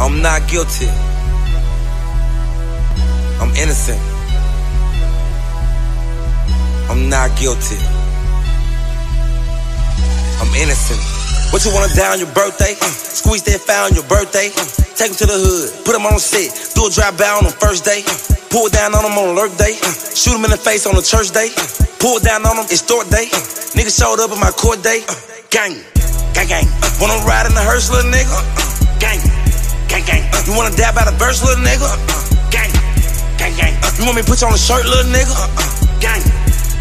I'm not guilty. I'm innocent. I'm not guilty. I'm innocent. What you wanna die on your birthday? Uh, squeeze that file on your birthday. Uh, take him to the hood, put him on set, do a drive by on the first day. Uh, pull down on him on alert day. Shoot him in the face on the church day. Pull down on him, it's start day. Uh, nigga showed up at my court day. Gang, gang, gang. Wanna ride in the hearse, little nigga? Gang, gang, gang. Uh, you wanna die by the verse, little nigga? Uh, gang, gang, gang. You want me to put you on the shirt, little nigga? Uh, gang,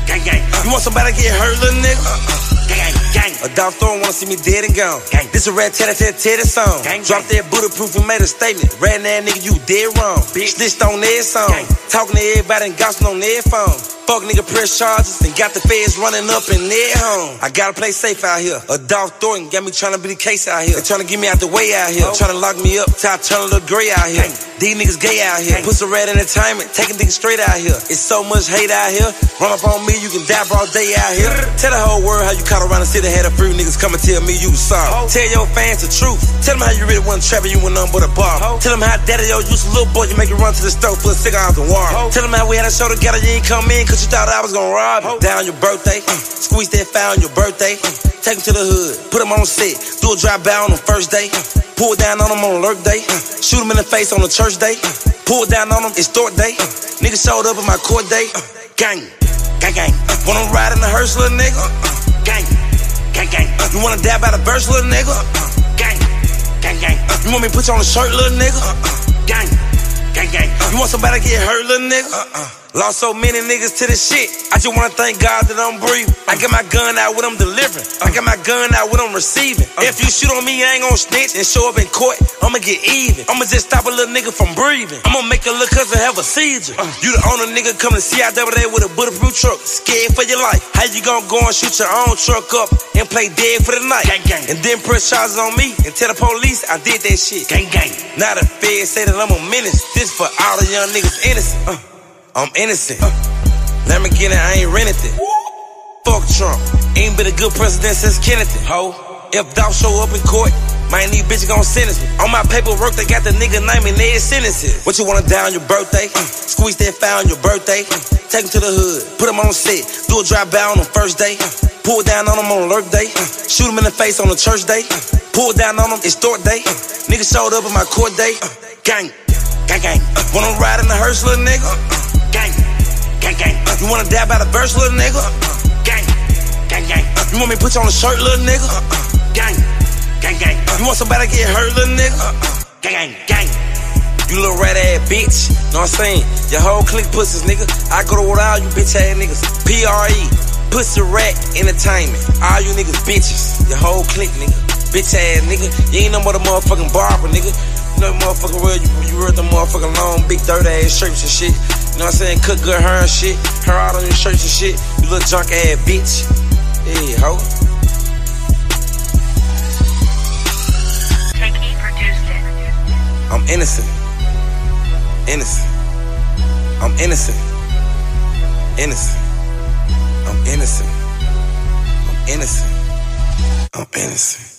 gang, gang. You want somebody to get hurt, little nigga? Uh, gang, gang. A dog throwing wanna see me dead and gone. Gang. This a red tat tat tat song. Gang, Drop that bulletproof and made a statement. Red that nigga, you dead wrong. Bitch, this on their song. Gang. Talking to everybody and gossiping on their phone. Fuck nigga press charges and got the feds running up in their home. I gotta play safe out here. A dog Thornton got me trying to be the case out here. They trying to get me out the way out here. Trying to lock me up till I turn a little gray out here. These niggas gay out here. Put some red entertainment, taking niggas straight out here. It's so much hate out here. Run up on me, you can die broad day out here. Tell the whole world how you caught around the city, had a few niggas come and tell me you sorry. Tell your fans the truth. Tell them how you really wasn't trapping, you went nothing but a bar. Tell them how daddy yo used a little boy, you make it run to the stove for a cigar and water. Tell them how we had a show together, you ain't come in cause you thought I was gonna rob you. Down your birthday, uh, squeeze that file on your birthday. Uh, take him to the hood, put him on set, do a drive by on the first day. Uh, pull down on him on alert day, uh, shoot him in the face on the church day. Uh, pull down on him, it's start day. Uh, nigga showed up at my court day. Uh, gang, gang, gang. Wanna ride in the hearse, little nigga? Gang, gang, gang. You wanna die by the verse, little nigga? Gang, gang, gang. You want me to put you on the shirt, little nigga? Gang, gang, gang. You want somebody to get hurt, little nigga? Uh, uh. Lost so many niggas to this shit. I just wanna thank God that I'm breathing. I get my gun out when I'm delivering. I get my gun out when I'm receiving. If you shoot on me, I ain't gon' snitch and show up in court. I'ma get even. I'ma just stop a little nigga from breathing. I'ma make a little cousin have a seizure. You the owner nigga come to there with a bulletproof truck. Scared for your life. How you gon' go and shoot your own truck up and play dead for the night? Gang, gang. And then press charges on me and tell the police I did that shit. Gang, gang. Now the feds say that I'm a menace. This for all the young niggas innocent. Uh. I'm innocent. Uh, Lamborghini, I ain't rented it. Fuck Trump. Ain't been a good president since Kennedy. Ho. If Dolph show up in court, my these bitches gon' sentence me. On my paperwork, they got the nigga name and they sentences. What you wanna die on your birthday? Uh, squeeze that file on your birthday. Uh, take him to the hood, put him on set, do a drive by on the first day. Uh, pull down on him on alert day. Shoot him in the face on the church day. Pull down on him, it's start day. Nigga showed up at my court day. Gang, gang, gang. Wanna ride in the hearse, little nigga? You wanna die by the verse, little nigga? Gang, gang, gang. You want me to put you on the shirt, little nigga? Gang, gang, gang. You want somebody to get hurt, little nigga? Gang, gang, gang. You little rat ass bitch, know what I'm saying? Your whole clique pussies, nigga. I go to with all you bitch ass niggas. PRE, pussy rat entertainment. All you niggas bitches. Your whole clique, nigga. Bitch ass nigga. You ain't no more the motherfucking barber, nigga. You know, motherfucking real, you, you wear the motherfucking long, big, dirt ass shirts and shit. You know what I'm saying? Cook good hair and shit. Hair out on your shirts and shit. You little junk ass bitch. Hey, ho. Takey produced it. I'm innocent. Innocent. I'm innocent. Innocent. I'm innocent. I'm innocent. I'm innocent.